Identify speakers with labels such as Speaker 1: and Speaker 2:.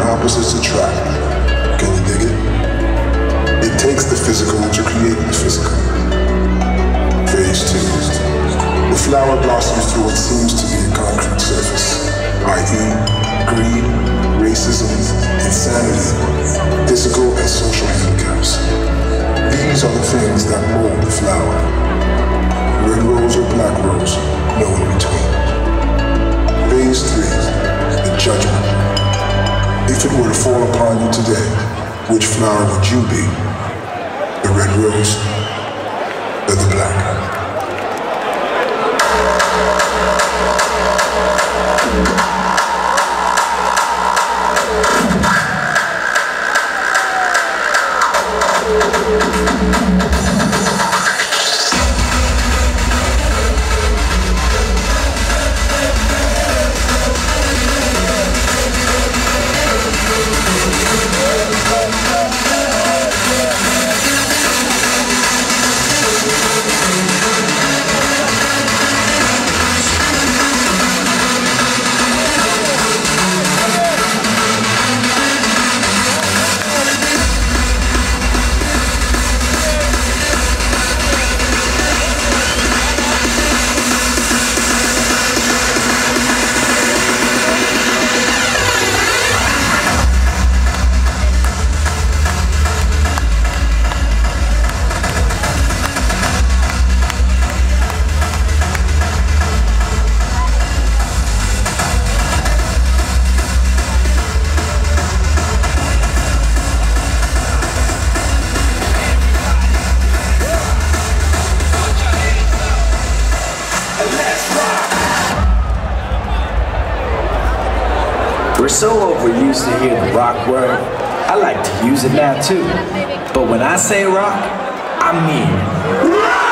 Speaker 1: opposites attract. Can you dig it? It takes the physical to create the physical. Phase two. The flower blossoms through what seems to be a concrete surface, i.e., greed, racism, insanity, physical and social handicaps. These are the things that mold the flower. Red rose or black rose, no in between. If it were to fall upon you today, which flower would you be? The red rose or the black?
Speaker 2: We're so overused to hear the rock word. I like to use it now too. But when I say rock, I mean rock.